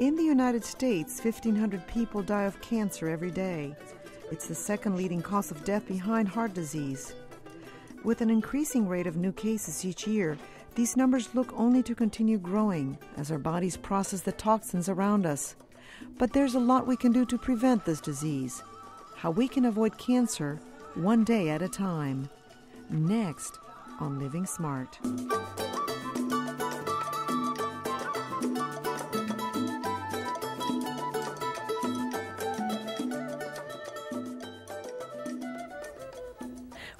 In the United States, 1,500 people die of cancer every day. It's the second leading cause of death behind heart disease. With an increasing rate of new cases each year, these numbers look only to continue growing as our bodies process the toxins around us. But there's a lot we can do to prevent this disease. How we can avoid cancer one day at a time. Next on Living Smart.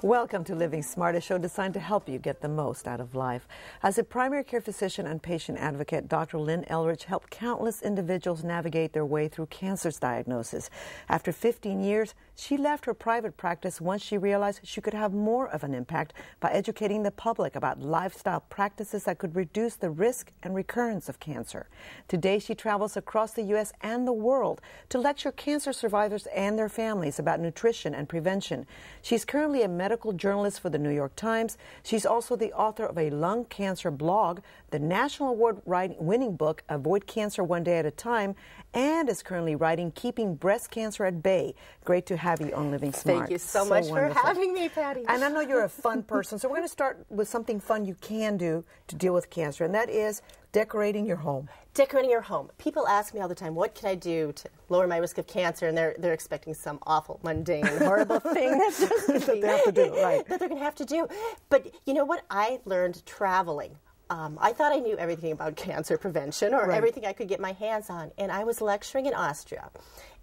Welcome to Living Smart, a show designed to help you get the most out of life. As a primary care physician and patient advocate, Dr. Lynne Eldridge helped countless individuals navigate their way through cancer's diagnosis. After 15 years, she left her private practice once she realized she could have more of an impact by educating the public about lifestyle practices that could reduce the risk and recurrence of cancer. Today, she travels across the U.S. and the world to lecture cancer survivors and their families about nutrition and prevention. She's currently a medical journalist for the New York Times. She's also the author of a lung cancer blog, the national award winning book, Avoid Cancer One Day at a Time, and is currently writing Keeping Breast Cancer at Bay. Great to have you on Living Smart. Thank you so, so much wonderful. for having me, Patty. And I know you're a fun person, so we're going to start with something fun you can do to deal with cancer, and that is decorating your home. Decorating your home. People ask me all the time, what can I do to lower my risk of cancer? And they're, they're expecting some awful, mundane, horrible thing that's just that they have to do, right. that they're going to have to do. But you know what? I learned traveling. Um, I thought I knew everything about cancer prevention or right. everything I could get my hands on. And I was lecturing in Austria.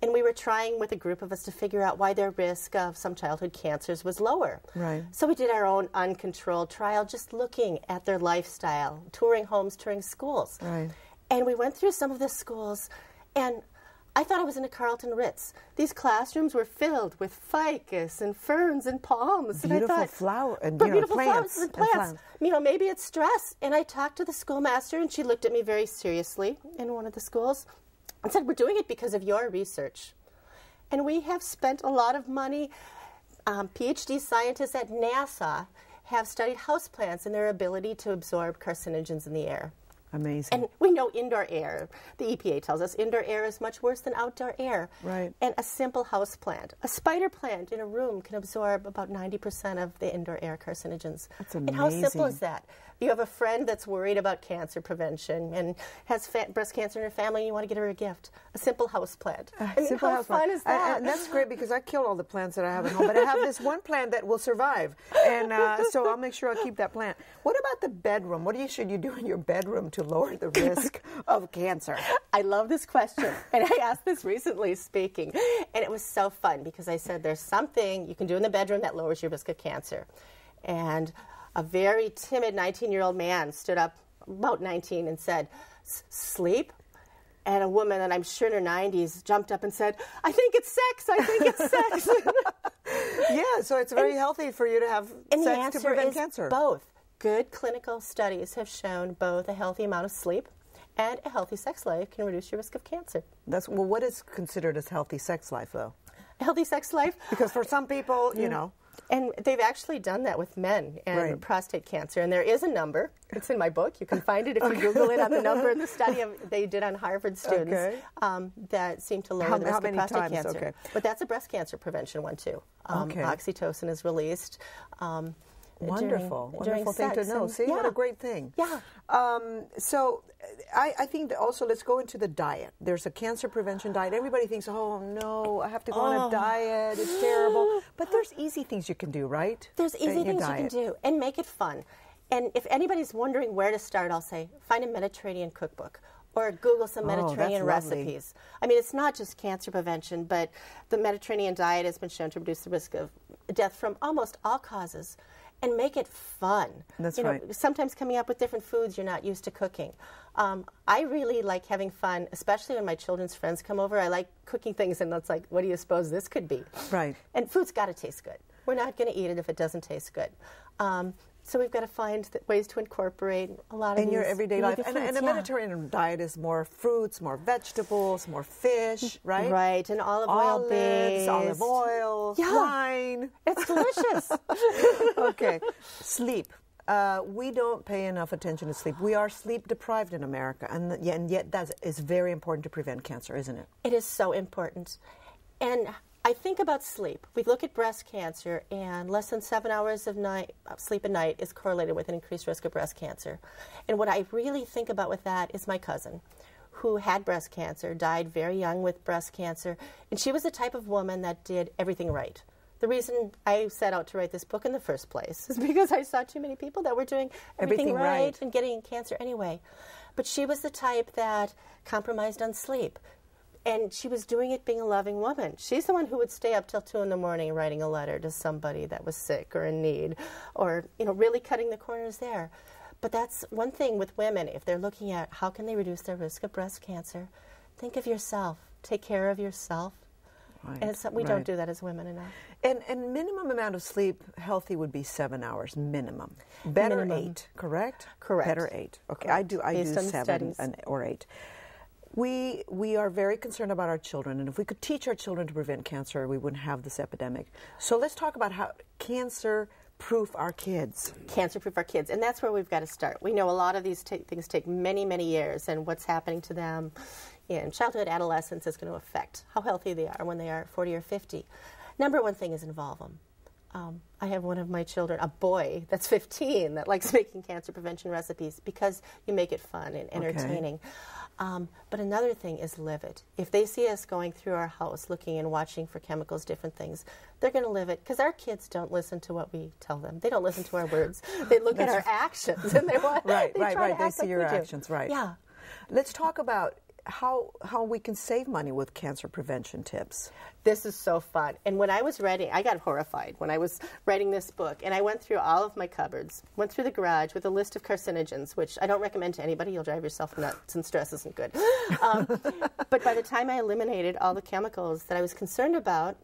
And we were trying with a group of us to figure out why their risk of some childhood cancers was lower. Right. So we did our own uncontrolled trial, just looking at their lifestyle, touring homes, touring schools. Right. And we went through some of the schools, and I thought I was in a Carlton Ritz. These classrooms were filled with ficus and ferns and palms. Beautiful and I thought, flower and you know, beautiful plants flowers and plants. And plants. You know, maybe it's stress. And I talked to the schoolmaster, and she looked at me very seriously in one of the schools and said, "We're doing it because of your research." And we have spent a lot of money. Um, PhD scientists at NASA have studied houseplants and their ability to absorb carcinogens in the air. Amazing. And we know indoor air, the EPA tells us indoor air is much worse than outdoor air. Right. And a simple house plant, a spider plant in a room can absorb about 90% of the indoor air carcinogens. That's amazing. And how simple is that? You have a friend that's worried about cancer prevention and has breast cancer in her family and you want to get her a gift, a simple house plant. Uh, I mean, simple how fun plant. is that? I, and that's great because I kill all the plants that I have at home, but I have this one plant that will survive, and uh, so I'll make sure I keep that plant. What about the bedroom? What you, should you do in your bedroom to lower the risk of cancer? I love this question, and I asked this recently speaking, and it was so fun because I said there's something you can do in the bedroom that lowers your risk of cancer, and a very timid 19 year old man stood up, about 19, and said, Sleep? And a woman that I'm sure in her 90s jumped up and said, I think it's sex. I think it's sex. yeah, so it's very and, healthy for you to have sex to prevent cancer. Both. Good clinical studies have shown both a healthy amount of sleep and a healthy sex life can reduce your risk of cancer. That's well. What is considered as healthy sex life, though? A healthy sex life. Because for some people, you mm. know, and they've actually done that with men and right. prostate cancer. And there is a number. It's in my book. You can find it if you Google it on the number in the study of, they did on Harvard students okay. um, that seem to lower how, the risk of prostate times? cancer. Okay. But that's a breast cancer prevention one too. Um, okay. Oxytocin is released. Um, Wonderful, during, wonderful during thing to know. And, See, yeah. what a great thing. Yeah. Um, so, I, I, think that also let's go into the diet. There's a cancer prevention diet. Everybody thinks, oh no, I have to go oh. on a oh. diet. It's terrible. But there's easy things you can do, right? There's easy things diet. you can do, and make it fun. And if anybody's wondering where to start, I'll say find a Mediterranean cookbook or Google some oh, Mediterranean oh, recipes. I mean, it's not just cancer prevention, but the Mediterranean diet has been shown to reduce the risk of death from almost all causes and make it fun. That's you know, right. Sometimes coming up with different foods you're not used to cooking. Um, I really like having fun, especially when my children's friends come over. I like cooking things, and it's like, what do you suppose this could be? Right. And food's got to taste good. We're not going to eat it if it doesn't taste good. Um, so we've got to find ways to incorporate a lot of in your everyday life. And, and, a yeah. Mediterranean diet is more fruits, more vegetables, more fish, right? Right, and olive oil based. olive oil, yeah. wine. It's delicious. okay, sleep. uh, we don't pay enough attention to sleep. We are sleep deprived in America, and, th- and yet that is very important to prevent cancer, isn't it? It is so important. And I think about sleep. We look at breast cancer, and less than seven hours of night, uh, sleep a night is correlated with an increased risk of breast cancer. And what I really think about with that is my cousin, who had breast cancer, died very young with breast cancer, and she was the type of woman that did everything right. The reason I set out to write this book in the first place is because I saw too many people that were doing everything, Everything right, right. and getting cancer anyway. But she was the type that compromised on sleep and she was doing it being a loving woman. She's the one who would stay up till two in the morning writing a letter to somebody that was sick or in need, or you know, really cutting the corners there. But that's one thing with women. If they're looking at how can they reduce their risk of breast cancer, think of yourself. Take care of yourself. Right, and it's, we right. don't do that as women enough. And, and minimum amount of sleep healthy would be seven hours minimum. Better Minimum. eight, correct? Correct. Better eight. Okay, I do. I Based do seven and, or eight. We we are very concerned about our children, and if we could teach our children to prevent cancer, we wouldn't have this epidemic. So let's talk about how cancer proof our kids. cancer proof our kids and that's where we've got to start we know a lot of these things take many many years and what's happening to them in childhood adolescence is going to affect how healthy they are when they are 40 or 50 number one thing is involve them um, i have one of my children a boy that's 15 that likes making cancer prevention recipes because you make it fun and entertaining um, but another thing is live it. If they see us going through our house looking and watching for chemicals, different things, they're going to live it because our kids don't listen to what we tell them. They don't listen to our words. They look at our actions and they want Right, they right, try to right. They see like your we do. actions, right. Yeah. Let's talk about how how we can save money with cancer prevention tips. This is so fun. And when I was writing, I got horrified when I was writing this book. And I went through all of my cupboards, went through the garage with a list of carcinogens, which I don't recommend to anybody. You'll drive yourself nuts, and stress isn't good. Um, but by the time I eliminated all the chemicals that I was concerned about,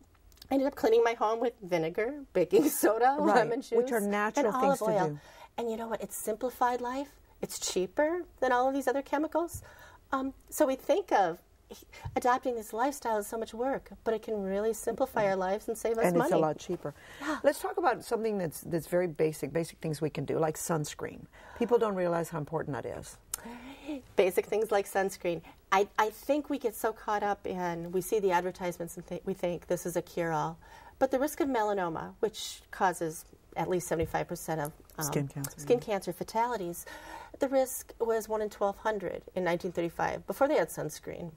I ended up cleaning my home with vinegar, baking soda, Right, lemon juice, which are natural and things olive to oil. do. And you know what? It's simplified life. It's cheaper than all of these other chemicals. Um, so we think of adopting this lifestyle is so much work, but it can really simplify our lives and save us and money. it's a lot cheaper. Let's talk about something that's that's very basic, basic things we can do, like sunscreen. People don't realize how important that is. Basic things like sunscreen. I, I think we get so caught up in we see the advertisements and th- we think this is a cure-all, but the risk of melanoma, which causes at least 75% of um, Skin cancer, skin cancer fatalities, the risk was one in 1,200 in 1935 before they had sunscreen.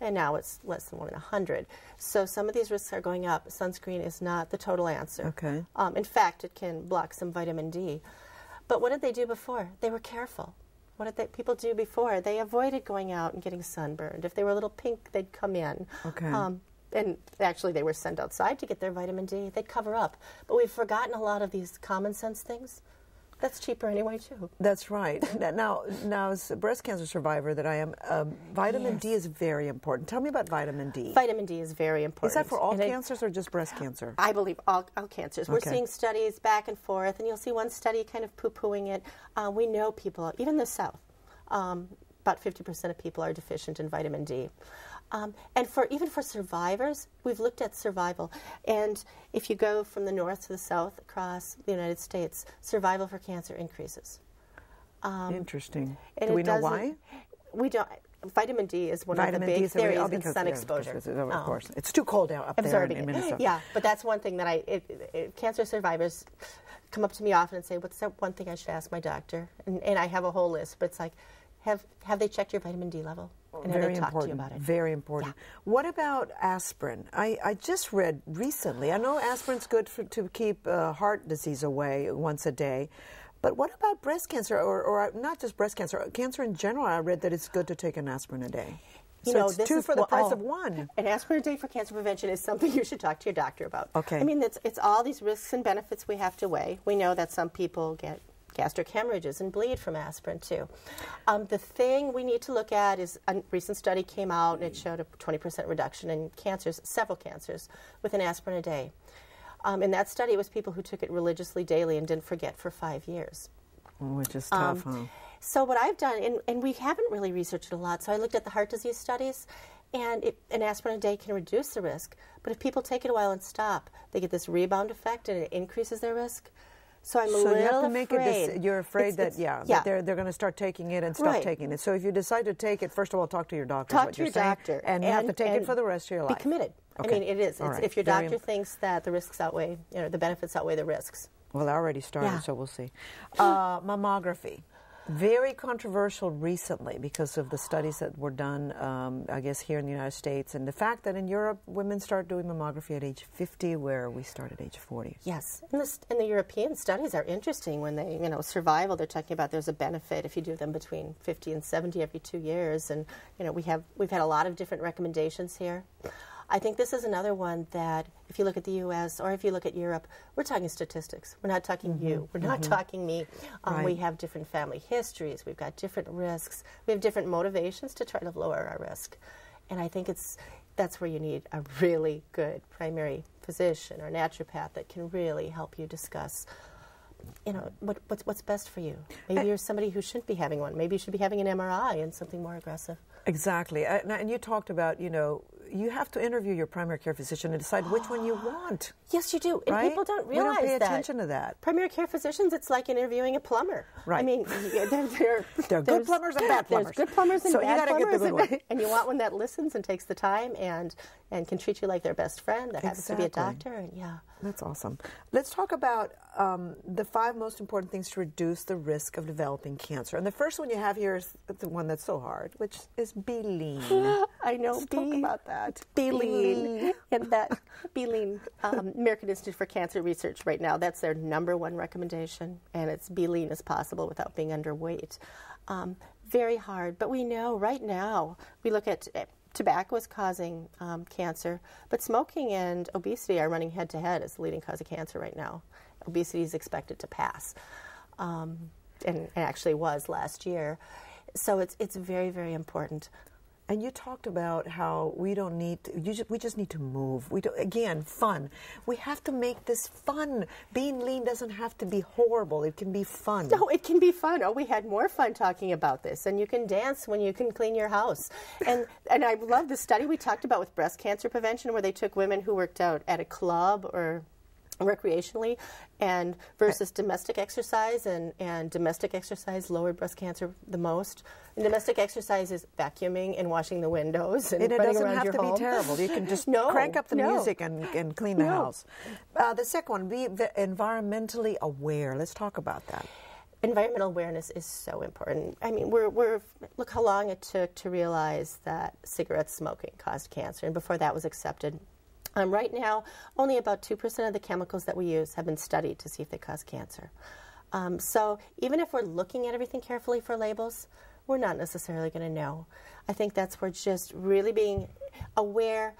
And now it's less than one in hundred. So some of these risks are going up. Sunscreen is not the total answer. Okay. Um, in fact, it can block some vitamin D. But what did they do before? They were careful. What did they, people do before? They avoided going out and getting sunburned. If they were a little pink, they'd come in. Okay. Um, and actually, they were sent outside to get their vitamin D. They'd cover up. But we've forgotten a lot of these common sense things. That's cheaper anyway, too. That's right. now, now, as a breast cancer survivor that I am, um, vitamin Yes. D is very important. Tell me about vitamin D. Vitamin D is very important. is that for all And cancers or just breast cancer? I believe all, all cancers. We're seeing studies back and forth, and you'll see one study kind of poo pooing it. Uh, we know people, even the South, um, about 50% of people are deficient in vitamin D. Um, and for even for survivors, we've looked at survival. And if you go from the north to the south across the United States, survival for cancer increases. Interesting. And Do we know why? We don't. Vitamin D is one Vitamin of the D big is very- theories oh, in sun exposure. because Of Um, course, it's too cold out up there in, in. Minnesota. Yeah, but that's one thing that I it, it, cancer survivors come up to me often and say, "What's that one thing I should ask my doctor?" And, and I have a whole list, but it's like, have have they checked your vitamin D level? And Very important. to you about it? Very important. What about aspirin? I, I just read recently. I know aspirin's good for, to keep uh, heart disease away once a day, but what about breast cancer, or, or not just breast cancer, cancer in general? I read that it's good to take an aspirin a day. You so know, it's this two is for the what- price oh, of one. An aspirin a day for cancer prevention is something you should talk to your doctor about. Okay. I mean, it's, it's all these risks and benefits we have to weigh. We know that some people get gastric hemorrhages and bleed from aspirin too. Um, the thing we need to look at is a recent study came out and it showed a 20% reduction in cancers, several cancers, with an aspirin a day. Um, in that study, it was people who took it religiously daily and didn't forget for five years. Which is tough, huh? So what I've done, and, and we haven't really researched it a lot, so I looked at the heart disease studies, and it, an aspirin a day can reduce the risk. But if people take it a while and stop, they get this rebound effect, and it increases their risk. So I'm a little you have to make afraid. a deci- You're afraid It's- that it's- yeah, yeah. that they're they're going to start taking it and stop Right. taking it. So if you decide to take it, first of all, talk to your doctor. Talk to your doctor, and you have to take it for the rest of your life. Be committed. Okay. I mean, it is. It's, right. If your doctor im- thinks that the risks outweigh, you know, the benefits outweigh the risks. Well, I already started, Yeah. so we'll see. Uh, mammography. Very controversial recently because of the studies that were done, um, I guess, here in the United States, and the fact that in Europe women start doing mammography at age 50, where we start at age 40. Yes, and, and the European studies are interesting when they, you know, survival. They're talking about there's a benefit if you do them between 50 and 70 every two years, and you know we have we've had a lot of different recommendations here. I think this is another one that if you look at the U.S. or if you look at Europe, we're talking statistics. We're not talking you. We're not talking me. Um, We have different family histories. We've got different risks. We have different motivations to try to lower our risk, and I think it's that's where you need a really good primary physician or naturopath that can really help you discuss you know what, what's what's best for you maybe you're somebody who shouldn't be having one maybe you should be having an mri and something more aggressive Exactly. Uh, and you talked about, you know, you have to interview your primary care physician and decide which one you want. Yes you do and Right? people don't realize We don't pay that attention to that. primary care physicians it's like interviewing a plumber Right. i mean they're, they're, There are good plumbers and bad plumbers. there's good plumbers and So you bad gotta get the plumbers and, one. and you want one that listens and takes the time and and can treat you like their best friend that happens to be a doctor and yeah That's awesome. Let's talk about um, the five most important things to reduce the risk of developing cancer. And the first one you have here is the one that's so hard, which is be lean. I know. Let's talk about that. Be Be lean. lean. and that Be lean. Um, American Institute for Cancer Research right now, that's their number one recommendation, and it's be lean as possible without being underweight. Um, very hard, but we know right now, we look at eh, tobacco is causing um, cancer, but smoking and obesity are running head to head as the leading cause of cancer right now. Obesity is expected to pass, um, and it actually was last year. So it's, it's very, very important. And you talked about how we don't need to, just, we just need to move. We do, again, fun. We have to make this fun. Being lean doesn't have to be horrible. It can be fun. No, it can be fun. Oh, we had more fun talking about this. And you can dance when you can clean your house. And and I love the study we talked about with breast cancer prevention, where they took women who worked out at a club or recreationally and versus domestic exercise and, and domestic exercise lowered breast cancer the most and domestic exercise is vacuuming and washing the windows and, And it running doesn't around have your to home. be terrible. You can just No, crank up the no. music and, and clean the No. house. Uh, the second one, be environmentally aware. Let's talk about that. environmental awareness is so important. I mean, we're, we're look how long it took to realize that cigarette smoking caused cancer, and before that was accepted. Um, right now, only about two percent of the chemicals that we use have been studied to see if they cause cancer. Um, so even if we're looking at everything carefully for labels, we're not necessarily going to know. I think that's where just really being aware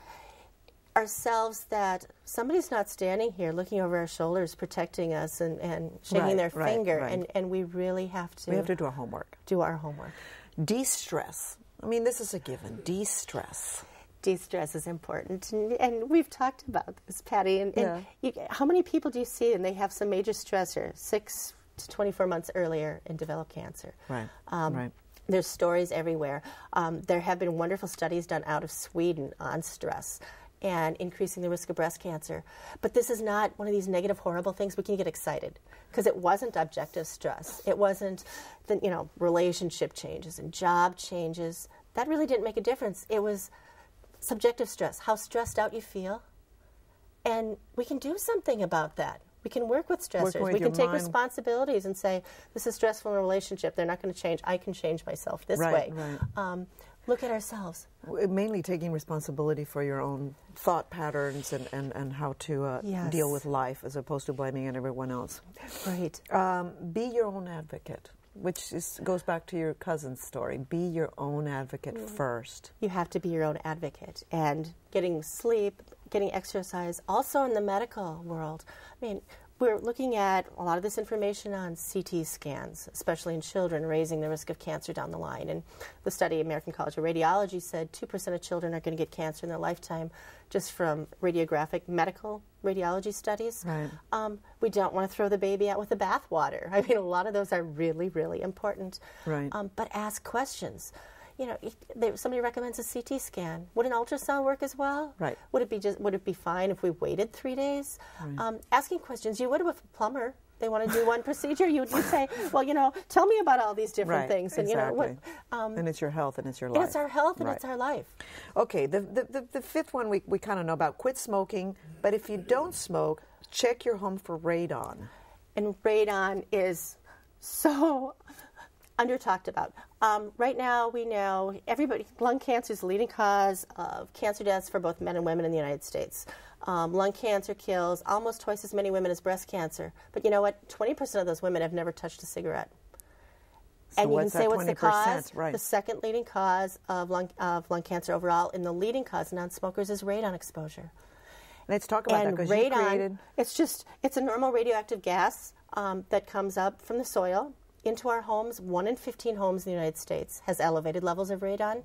ourselves that somebody's not standing here looking over our shoulders protecting us and, and shaking Right, their right, finger right. and, and we really have to, We have to do our homework. do our homework De-stress. I mean, this is a given. De-stress. De-stress is important. And, and we've talked about this patty and, and Yeah. you, how many people do you see and they have some major stressor six to 24 months earlier and develop cancer? Right, um, right. there's stories everywhere. Um, there have been wonderful studies done out of sweden on stress and increasing the risk of breast cancer. But this is not one of these negative horrible things. We can get excited because it wasn't objective stress. It wasn't the you know relationship changes and job changes. That really didn't make a difference. It was subjective stress, how stressed out you feel. And we can do something about that. We can work with stressors. With we can take mind. responsibilities and say, this is stressful in a relationship. They're not going to change. I can change myself this Right, way. right. Um, look at ourselves. Mainly taking responsibility for your own thought patterns and, and, and how to uh, Yes. deal with life as opposed to blaming everyone else. Right. Um, be your own advocate, which is, goes back to your cousin's story. Be your own advocate Mm. first. You have to be your own advocate. And getting sleep, getting exercise, also in the medical world. I mean, we're looking at a lot of this information on CT scans, especially in children, raising the risk of cancer down the line. And the study, American College of Radiology, said 2% of children are going to get cancer in their lifetime just from radiographic medical radiology studies. Right. Um, we don't want to throw the baby out with the bathwater. I mean, a lot of those are really, really important. Right. Um, but ask questions. You know, if they, somebody recommends a CT scan. Would an ultrasound work as well? Right. Would it be just? Would it be fine if we waited three days? Um, asking questions you would with a plumber. They want to do one procedure, you would say, well, you know, tell me about all these different Right, things, and you know what. exactly. and it's your health and it's your and life. it's our health and Right. it's our life. Okay, the, the, the, the fifth one we, we kind of know about quit smoking, but if you don't smoke, check your home for radon. and radon is so under talked about. Um, right now, we know everybody lung cancer is the leading cause of cancer deaths for both men and women in the United States. Um, lung cancer kills almost twice as many women as breast cancer. But you know what? 20% of those women have never touched a cigarette. So and you can say what's the cause? Right. The second leading cause of lung, of lung cancer overall, and the leading cause non-smokers is radon exposure. Let's talk about and that because radon, created. it's just it's a normal radioactive gas um, that comes up from the soil into our homes. One in 15 homes in the United States has elevated levels of radon.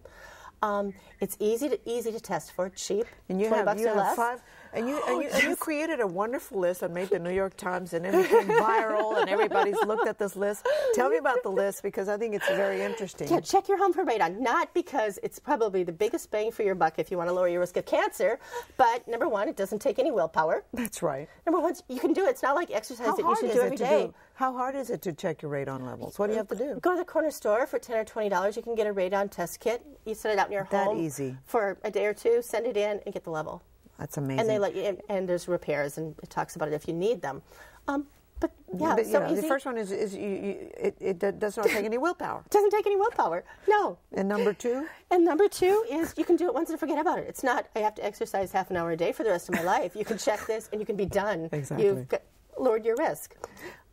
Um, it's easy to easy to test for, cheap, And you 20 have bucks you or have less. five, and you and oh, you, and you created a wonderful list that made the New York Times, and it became viral, and everybody's looked at this list. Tell me about the list because I think it's very interesting. Yeah, check your home for radon. Not because it's probably the biggest bang for your buck if you want to lower your risk of cancer, but number one, it doesn't take any willpower. That's right. Number one, you can do it. It's not like exercise How that you should do it every do? How hard is it to check your radon levels? What do you have to do? Go to the corner store for ten or twenty dollars. You can get a radon test kit. You set it out in your That home easy. for a day or two. Send it in and get the level. That's amazing. And they let you. And there's repairs, and it talks about it if you need them. Um, but yeah, But, so yeah, easy. the first one is, is you, you, it, it does not take any willpower. doesn't take any willpower. No. And number two, And number two is you can do it once and forget about it. It's not I have to exercise half an hour a day for the rest of my life. You can check this and you can be done. Exactly. You've got, lowered your risk.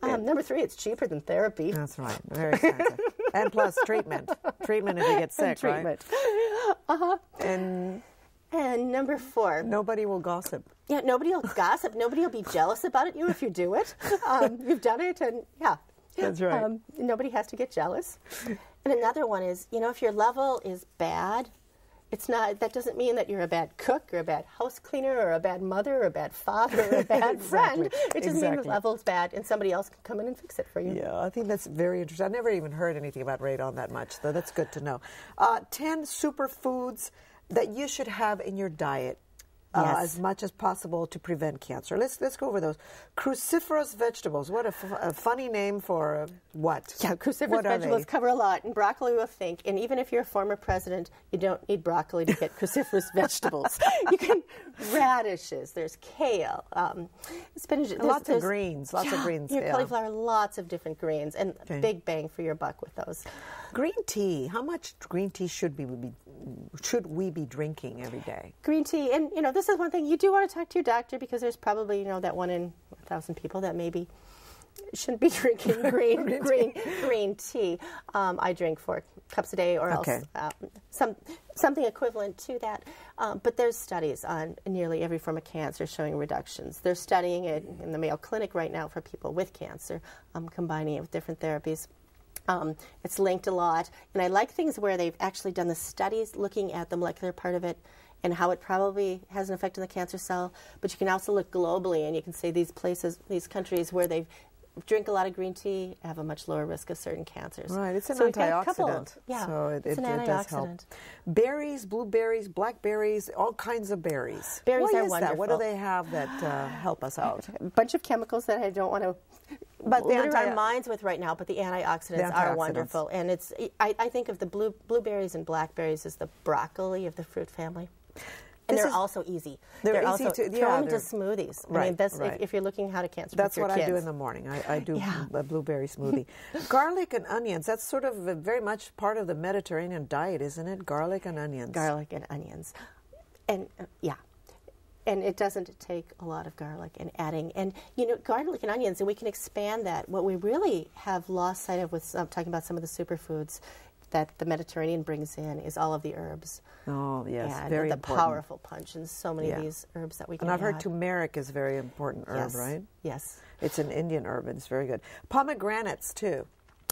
Um, number three, it's cheaper than therapy. that's right, very expensive. and plus treatment, treatment if you get sick, right? treatment. right? And And number four, nobody will gossip. Yeah, nobody will gossip. Nobody will be jealous about it. you if you do it. Um, you've done it, and yeah. That's right. Um, nobody has to get jealous. And another one is, you know, if your level is bad, it's not. That doesn't mean that you're a bad cook or a bad house cleaner or a bad mother or a bad father or a bad Exactly. friend. It just means Exactly. the level's bad, and somebody else can come in and fix it for you. Yeah, I think that's very interesting. I never even heard anything about radon that much, though. That's good to know. Uh, Ten superfoods that you should have in your diet. Uh, Yes. as much as possible to prevent cancer. Let's let's go over those cruciferous vegetables. What a, f- a funny name for uh, what? Yeah, cruciferous What vegetables cover a lot, and broccoli will think. And even if you're a former president, you don't need broccoli to get cruciferous vegetables. You can radishes. There's kale, um, spinach. there's- lots of greens, lots of greens, Your yeah. cauliflower, lots of different greens, and Okay. big bang for your buck with those. Green tea. How much green tea should we be should we be drinking every day? Green tea, and you know, this is one thing you do want to talk to your doctor because there's probably you know that one in a thousand people that maybe shouldn't be drinking green green green tea. Um, I drink four cups a day, or Okay. else uh, some something equivalent to that. Um, but there's studies on nearly every form of cancer showing reductions. They're studying it in the Mayo Clinic right now for people with cancer, um, combining it with different therapies. Um, it's linked a lot, and I like things where they've actually done the studies looking at the molecular part of it and how it probably has an effect on the cancer cell. But you can also look globally, and you can say these places, these countries where they drink a lot of green tea have a much lower risk of certain cancers. Right, it's an So antioxidant, yeah, so it, an it does help. Berries, blueberries, blackberries, all kinds of berries. Berries Why are is that? What do they have that uh, help us out? A bunch of chemicals that I don't want to But the litter our minds with right now, but the antioxidants, The are wonderful. And it's I, I think of the blue, blueberries and blackberries as the broccoli of the fruit family. And This they're is- also easy. they're also easy to- throw yeah, them into they're- smoothies. I Right, mean, that's right. if, if you're looking how to cancer That's your what kids. I do in the morning. I, I do Yeah. a blueberry smoothie. Garlic and onions, that's sort of very much part of the Mediterranean diet, isn't it? Garlic and onions. garlic and onions, and uh, yeah. And it doesn't take a lot of garlic and adding, and you know, garlic and onions, and we can expand that. What we really have lost sight of with some, talking about some of the superfoods that the Mediterranean brings in is all of the herbs. Oh, yes, and very the important. powerful punch in so many Yeah. of these herbs that we can And I've heard turmeric is a very important herb, yes. right? Yes. It's an Indian herb, and it's very good. Pomegranates, too.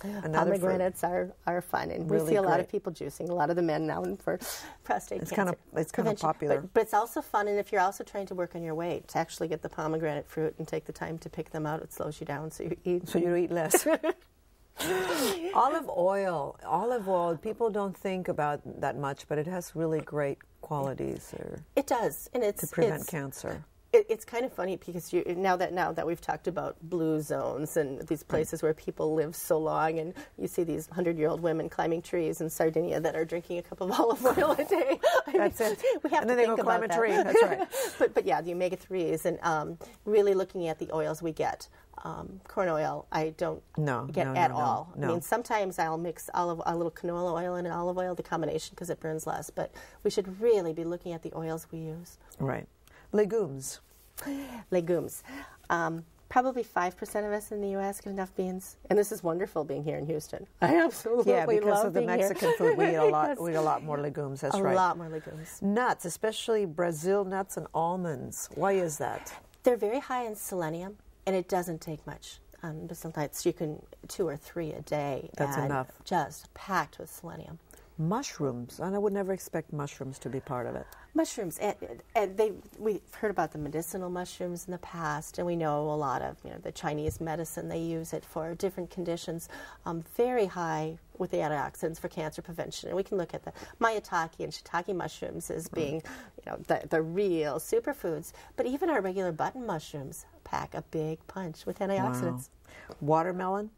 Another fruit. Pomegranates are, are fun, and we see a lot of people juicing. A lot of the men now for prostate It's cancer. kinda- it's kinda popular. But, but it's also fun, and if you're also trying to work on your weight, to actually get the pomegranate fruit and take the time to pick them out, it slows you down. So you eat. So you eat less. olive oil. Olive oil, people don't think about that much, but it has really great qualities or It does, and it's to prevent it's, cancer. it, it's kind of funny because you, now that now that we've talked about blue zones and these places where people live so long, and you see these hundred-year-old women climbing trees in Sardinia that are drinking a cup of olive oil a day. I That's mean, it. We have and to then they think go climb about a that. tree. That's right. but but yeah, the omega threes and um, really looking at the oils we get. Um, corn oil, I don't No, get no, at no, no, all. I mean, sometimes I'll mix olive, a little canola oil and an olive oil, the combination, because it burns less. But we should really be looking at the oils we use. Right. Legumes. legumes. Um, probably 5% of us in the U.S. get enough beans. And this is wonderful being here in Houston. I absolutely Yeah, because love of the. Mexican food, we eat a lot. Yes. We eat a lot more legumes. That's a right. lot more legumes. Nuts, especially Brazil nuts and almonds. Why is that? They're very high in selenium, and it doesn't take much. Um, but sometimes you can two or three a day. That's and enough. Just packed with selenium. Mushrooms, and I would never expect mushrooms to be part of it. Mushrooms, and, and they we've heard about the medicinal mushrooms in the past, and we know a lot of you know the Chinese medicine they use it for different conditions. Um, very high with the antioxidants for cancer prevention, and we can look at the maitake and shiitake mushrooms as mm. being you know the, the real superfoods. But even our regular button mushrooms pack a big punch with antioxidants. Wow. Watermelon.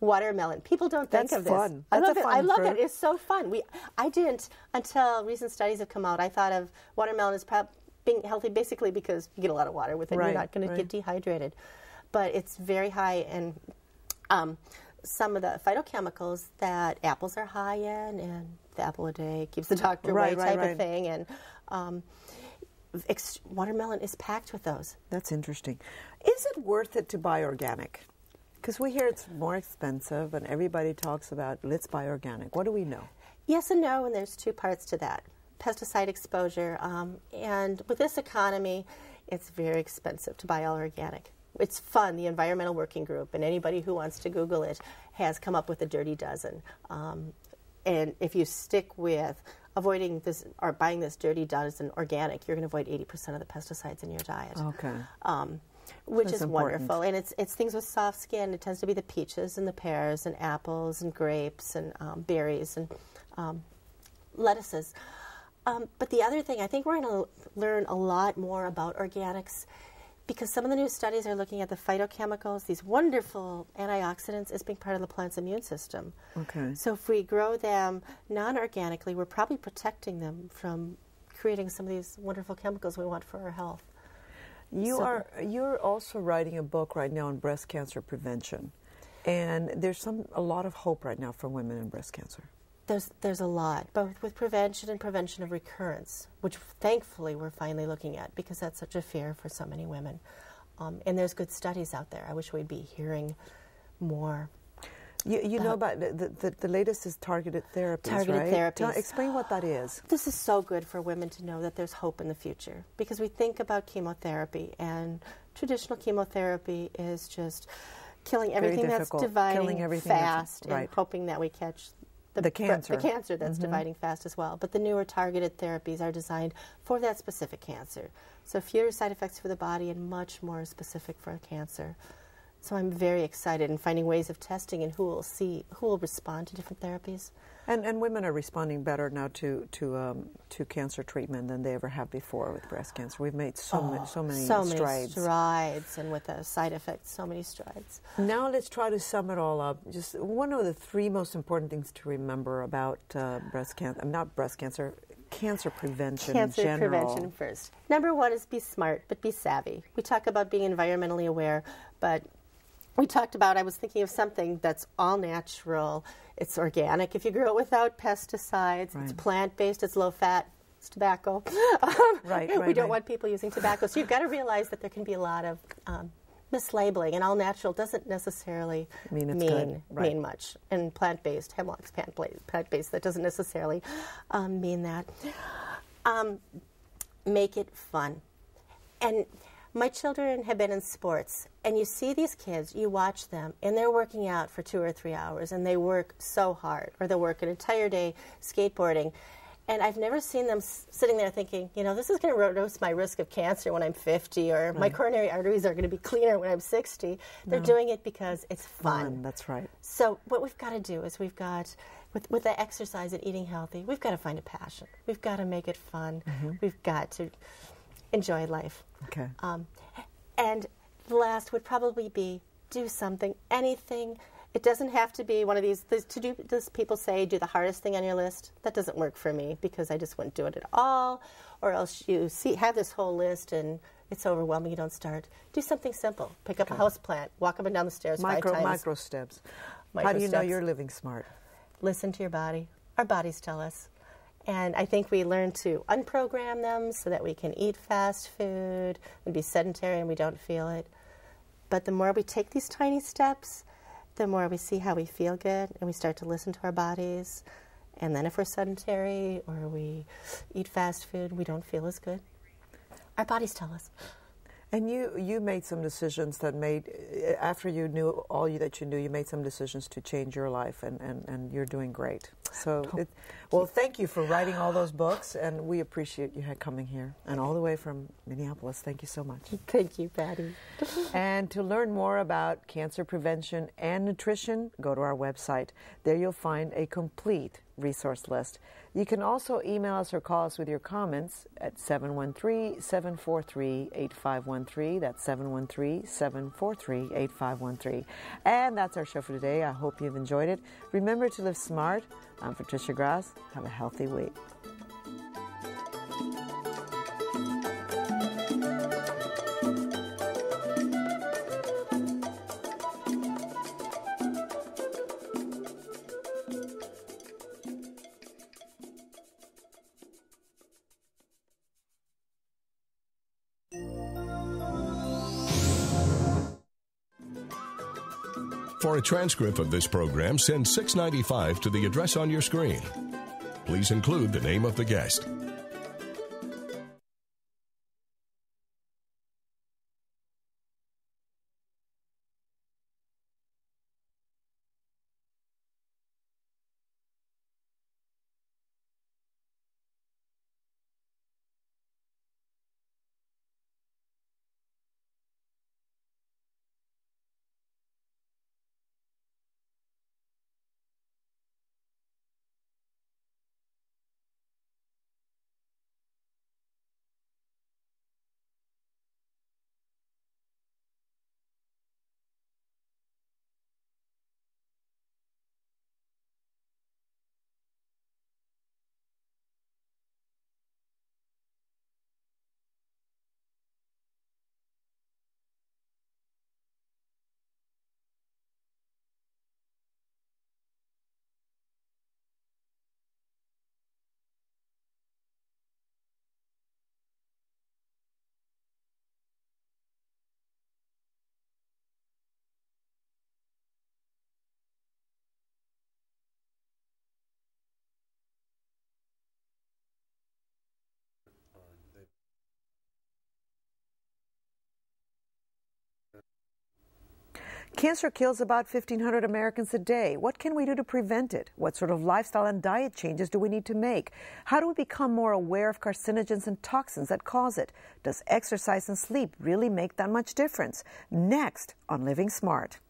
Watermelon. People don't think That's of this. fun. I That's love it. I love fruit. it. It's so fun. We I didn't until recent studies have come out. I thought of watermelon as prob- being healthy basically because you get a lot of water with it. Right, You're not going right. to get dehydrated, but it's very high in um, some of the phytochemicals that apples are high in, and the apple a day keeps the doctor Right, away right, type of thing. And um, ex- watermelon is packed with those. That's interesting. Is it worth it to buy organic? Because we hear it's more expensive, and everybody talks about let's buy organic. What do we know? Yes and no, and there's two parts to that. Pesticide exposure, um, and with this economy, it's very expensive to buy all organic. It's fun. The Environmental Working Group, and anybody who wants to Google it, has come up with a dirty dozen. Um, and if you stick with avoiding this or buying this dirty dozen organic, you're going to avoid 80% of the pesticides in your diet Okay. um, which That's is important. wonderful. And it's it's things with soft skin. It tends to be the peaches and the pears and apples and grapes and um, berries and um, lettuces. Um, but the other thing, I think we're going to learn a lot more about organics because some of the new studies are looking at the phytochemicals, these wonderful antioxidants, as being part of the plant's immune system. Okay. So if we grow them non-organically, we're probably protecting them from creating some of these wonderful chemicals we want for our health. You So- are you're also writing a book right now on breast cancer prevention, and there's some a lot of hope right now for women in breast cancer. There's there's a lot, both with prevention and prevention of recurrence, which thankfully we're finally looking at because that's such a fear for so many women. Um, and there's good studies out there. I wish we'd be hearing more. You, you uh, know about the, the the latest is targeted therapies, Targeted right? Tell- explain what that is. This is so good for women to know that there's hope in the future because we think about chemotherapy and traditional chemotherapy is just killing everything that's dividing Killing everything that's- fast right. and hoping that we catch The bre- cancer. the cancer that's mm-hmm. dividing fast as well. But the newer targeted therapies are designed for that specific cancer. So fewer side effects for the body and much more specific for cancer. So I'm very excited in finding ways of testing and who will see who will respond to different therapies. And and women are responding better now to to um, to cancer treatment than they ever have before with breast cancer. We've made so many so many Oh, so strides. many strides, and with the side effects, so many strides. Now let's try to sum it all up. Just one of the three most important things to remember about uh, breast cancer, not breast cancer, cancer prevention Cancer in general. prevention first. Number one is be smart, but be savvy. We talk about being environmentally aware, but we talked about, I was thinking of something that's all natural. It's organic if you grow it without pesticides. It's plant based, it's low fat, it's tobacco. Right, right, we don't right. want people using tobacco. So you've got to realize that there can be a lot of um, mislabeling, and all natural doesn't necessarily Mean it's mean, good, right. mean much. And plant based, hemlock's plant based, that doesn't necessarily um, mean that. Um, make it fun. And my children have been in sports, and you see these kids, you watch them, and they're working out for two or three hours, and they work so hard, or they'll work an entire day skateboarding. And I've never seen them s- sitting there thinking, you know, this is going to reduce my risk of cancer when I'm 50, or my coronary arteries are going to be cleaner when I'm 60. They're doing it because it's fun. Fun, that's right. So what we've got to do is we've got with with the exercise and eating healthy, we've got to find a passion. We've got to make it fun. Mm-hmm. We've got to enjoy life. Okay. Um, and the last would probably be do something, anything. It doesn't have to be one of these. these to do, does people say do the hardest thing on your list? That doesn't work for me because I just wouldn't do it at all. Or else you see have this whole list and it's overwhelming. You don't start. Do something simple. Pick up a house plant. Walk up and down the stairs Micro, five times. micro steps. How do you know you're living smart? Listen to your body. Our bodies tell us. And I think we learn to unprogram them so that we can eat fast food and be sedentary and we don't feel it. But the more we take these tiny steps, the more we see how we feel good and we start to listen to our bodies. And then if we're sedentary or we eat fast food, we don't feel as good. Our bodies tell us. And you, you made some decisions that made, after you knew all you, that you knew, you made some decisions to change your life, and, and, and you're doing great. So, it, well, thank you for writing all those books, and we appreciate you coming here, and all the way from Minneapolis. Thank you so much. Thank you, Patty. And to learn more about cancer prevention and nutrition, go to our website. There you'll find a complete resource list. You can also email us or call us with your comments at 713 743 8513. That's 713 743 8513. And that's our show for today. I hope you've enjoyed it. Remember to live smart. I'm Patricia Gras. Have a healthy week. A transcript of this program, send 695 to the address on your screen. Please include the name of the guest. Cancer kills about 1,500 Americans a day. What can we do to prevent it? What sort of lifestyle and diet changes do we need to make? How do we become more aware of carcinogens and toxins that cause it? Does exercise and sleep really make that much difference? Next on Living Smart.